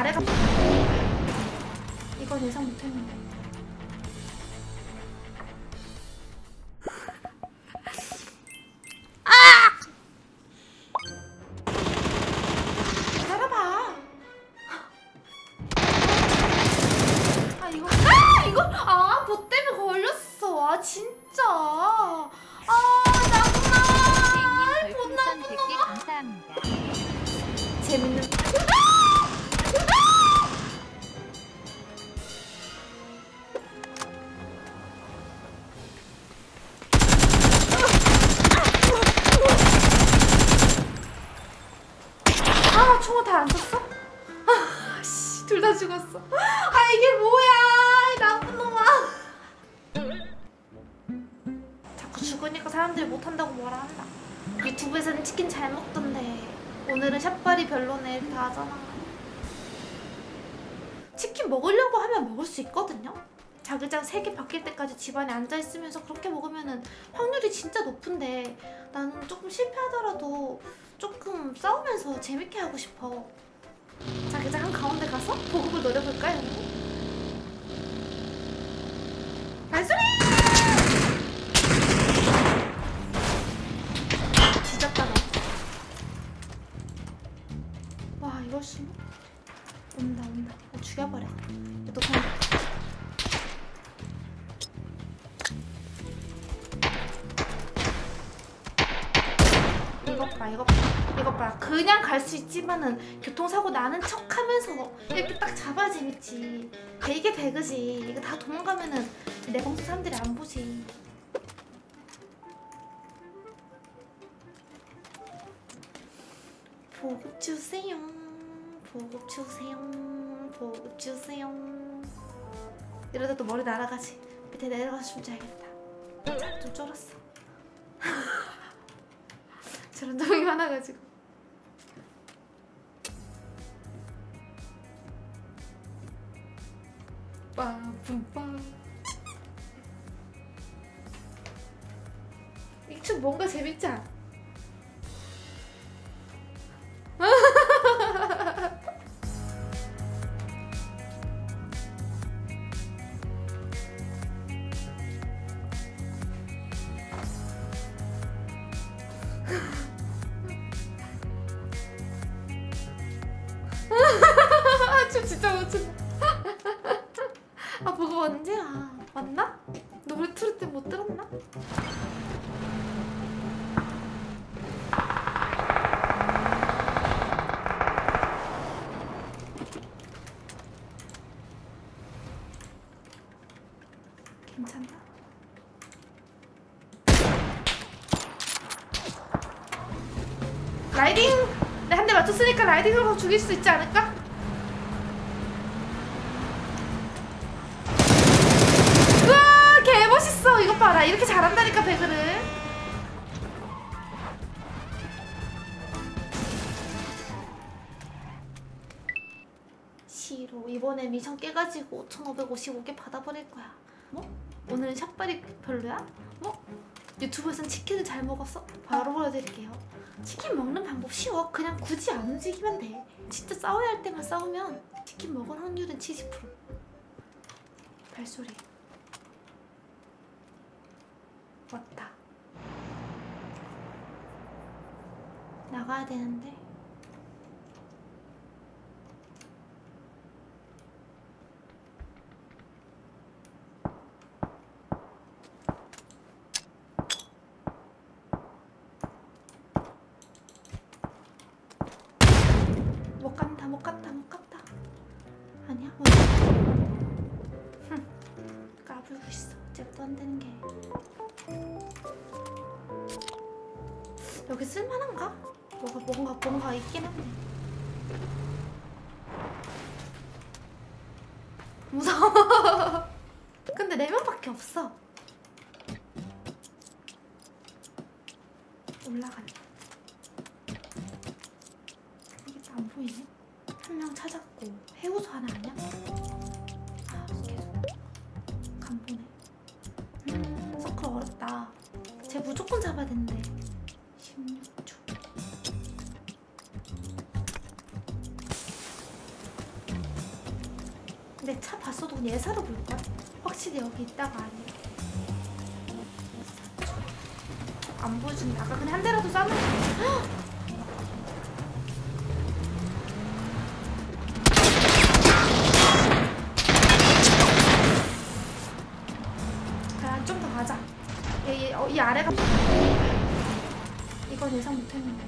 아래가 이건 예상 못했는데. 아! 기다려봐. 아 이거 아 이거 아보 때문에 걸렸어. 아 진짜. 아 나구나. 나구나. 100개 감사합니다. 재밌는 아 총알 다안 썼어? 아씨둘 다 죽었어. 아 이게 뭐야 이 나쁜 놈아. 자꾸 죽으니까 사람들이 못한다고 뭐라 한다. 유튜브에서는 치킨 잘 먹던데 오늘은 샷발이 별로네 다 하잖아. 치킨 먹으려고 하면 먹을 수 있거든요 자기장 3개 바뀔 때까지 집안에 앉아있으면서 그렇게 먹으면 확률이 진짜 높은데 나는 조금 실패하더라도 조금 싸우면서 재밌게 하고 싶어 자기장 한 가운데 가서 보급을 노려볼까요? 발소리! 뒤졌다 너. 와 이럴 수는? 온다 온다. 나 죽여버려. 봐 이것 봐 이것 봐 그냥 갈 수 있지만은 교통사고 나는 척 하면서 이렇게 딱 잡아야 재밌지 이게 배그지 이거 다 도망가면은 내 방송 사람들이 안 보지 보급 주세요. 보급 주세요. 보급 주세요. 이러다 또 머리 날아가지. 밑에 내려가서 좀 자야겠다. 좀 쫄았어. 저런 점이 많아가지고. 빠뿜빰. 이춤 뭔가 재밌지 않아? 언제야? 맞나? 노래 틀을 때못 들었나? 괜찮나? 라이딩! 내 한 대 맞췄으니까 라이딩으로 죽일 수 있지 않을까? 우와 개멋있어 이것 봐라 이렇게 잘한다니까 배그를 싫어 이번에 미션 깨가지고 5,555개 받아버릴 거야 뭐? 오늘 샷발이 별로야? 뭐? 유튜브에선 치킨을 잘 먹었어? 바로 보여드릴게요 치킨 먹는 방법 쉬워 그냥 굳이 안 움직이면 돼 진짜 싸워야 할 때만 싸우면 치킨 먹을 확률은 70% 발소리 왔다. 나가야 되는데. 못 간다 못 갔다 못 갔다. 아니야? 못 흠, 까불고 있어. 어쨌든 안 되는 게 여기 쓸만한가? 뭐가 뭔가 뭔가 있긴 한데. 무서워. 근데 네 명밖에 없어. 올라간다 아, 쟤 무조건 잡아야 되는데. 16초. 내 차 봤어도 그냥 예사로 볼걸? 확실히 여기 있다가 아니야. 안 보여준다 아까 그냥 한 대라도 싸면 이 아래가 이건 예상 못했는데.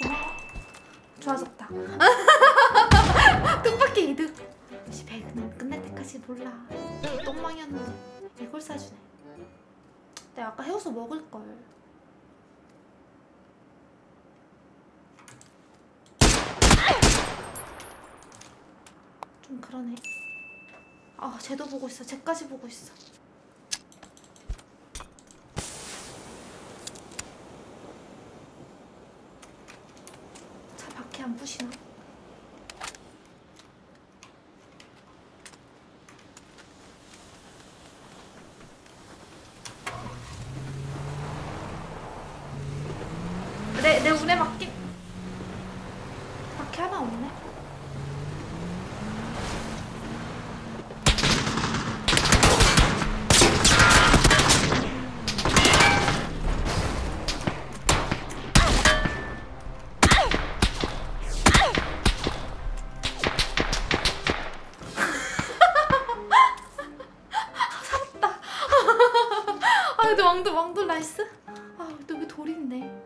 고마워. 좋아졌다. 뜻밖의 이득. 역시 배그는 끝날 때까지 몰라. 똥망이었는데 이걸 사주네. 내가 아까 해워서 먹을 걸. 좀 그러네. 아, 쟤도 보고 있어. 쟤까지 보고 있어. 차 밖에 안 부시나? 내, 내 운에 맡긴 밖에 하나 없네. 아 근데 왕돌 nice. 아 근데 여기 돌인데.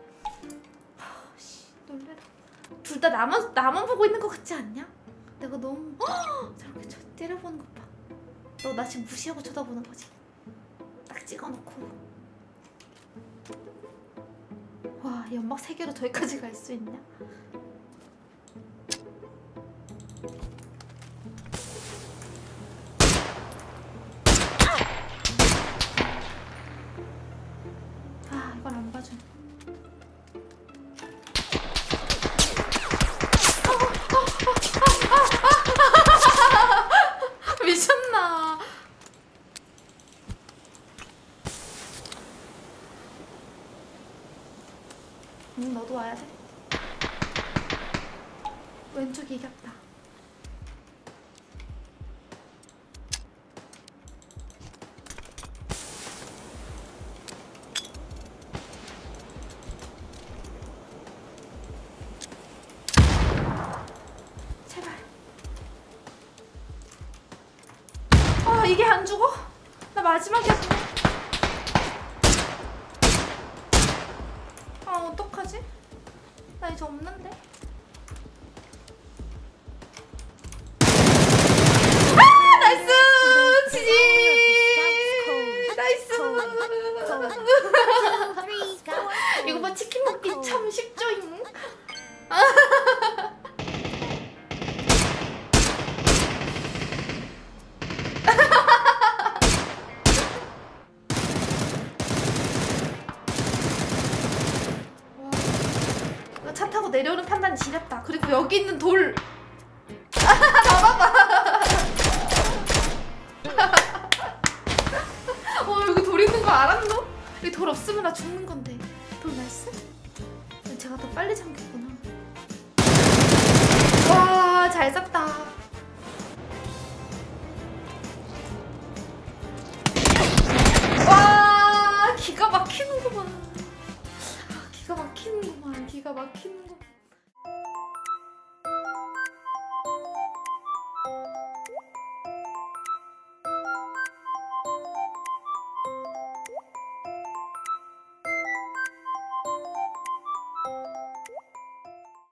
아씨 놀래라. 둘 다 나만 나만 보고 있는 것 같지 않냐? 내가 너무 저렇게 저 때려보는 것 봐. 너 나 지금 무시하고 쳐다보는 거지? 딱 찍어놓고. 와 연막 세 개로 저기까지 갈 수 있냐? 왼쪽이 이겼다. 제발. 아 이게 안 죽어? 나 마지막이었네. 아 어떡하지? 나 이제 없는데. 내려오는 판단이 지렸다. 그리고 여기 있는 돌. 봐봐봐. 어 여기 돌 있는 거 알았노? 여기 돌 없으면 나 죽는 건데. 돌 nice? 제가 더 빨리 잠겼구나. 와, 잘 쐈다. 와, 기가 막히는구만. 아, 기가 막히는구만. 기가 막히는.